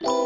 you